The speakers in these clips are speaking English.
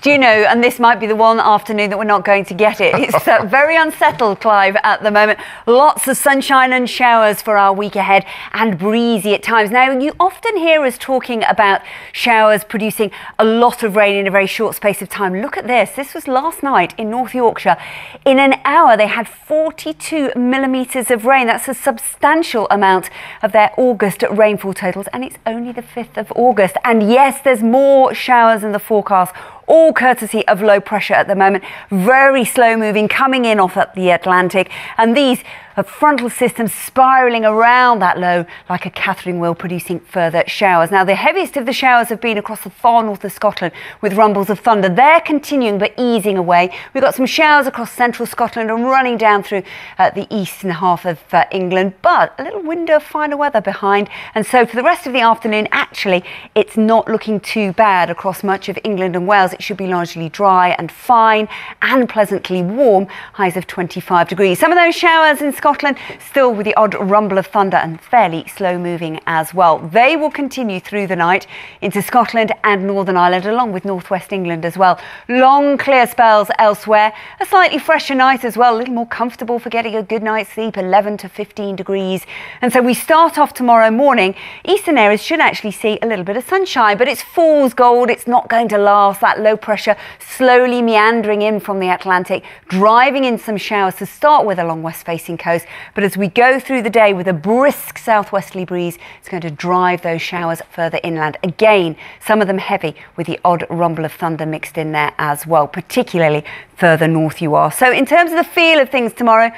Do you know, and this might be the one afternoon that we're not going to get it. It's uh, very unsettled, Clive, at the moment. Lots of sunshine and showers for our week ahead and breezy at times. Now, you often hear us talking about showers producing a lot of rain in a very short space of time. Look at this. This was last night in North Yorkshire. In an hour, they had 42 millimetres of rain. That's a substantial amount of their August rainfall totals, and it's only the 5th of August. And yes, there's more showers in the forecast all courtesy of low pressure at the moment. Very slow moving, coming in off at the Atlantic. And these frontal system spiralling around that low like a Catherine wheel, producing further showers. Now, the heaviest of the showers have been across the far north of Scotland with rumbles of thunder. They're continuing but easing away. We've got some showers across central Scotland and running down through uh, the eastern half of uh, England, but a little window of finer weather behind. And so for the rest of the afternoon, actually, it's not looking too bad across much of England and Wales. It should be largely dry and fine and pleasantly warm, highs of 25 degrees. Some of those showers in Scotland still with the odd rumble of thunder and fairly slow moving as well. They will continue through the night into Scotland and Northern Ireland, along with northwest England as well. Long clear spells elsewhere. A slightly fresher night as well, a little more comfortable for getting a good night's sleep, 11 to 15 degrees. And so we start off tomorrow morning. Eastern areas should actually see a little bit of sunshine, but it's fool's gold. It's not going to last. That low pressure slowly meandering in from the Atlantic, driving in some showers to start with along west facing coast. But as we go through the day with a brisk southwesterly breeze, it's going to drive those showers further inland. Again, some of them heavy with the odd rumble of thunder mixed in there as well, particularly further north you are. So in terms of the feel of things tomorrow,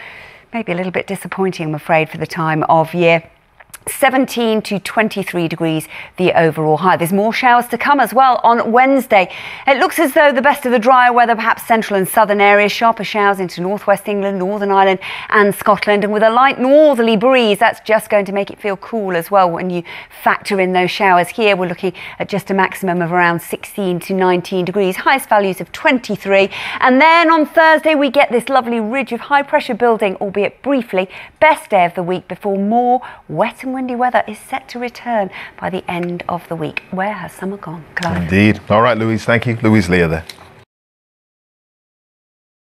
maybe a little bit disappointing, I'm afraid, for the time of year. 17 to 23 degrees the overall high. There's more showers to come as well on Wednesday. It looks as though the best of the drier weather, perhaps central and southern areas, sharper showers into northwest England, Northern Ireland and Scotland. And with a light northerly breeze, that's just going to make it feel cool as well when you factor in those showers. Here we're looking at just a maximum of around 16 to 19 degrees, highest values of 23. And then on Thursday we get this lovely ridge of high pressure building, albeit briefly, best day of the week before more wet and windy weather is set to return by the end of the week. Where has summer gone, Clive? Indeed. All right, Louise, thank you. Louise Lear there.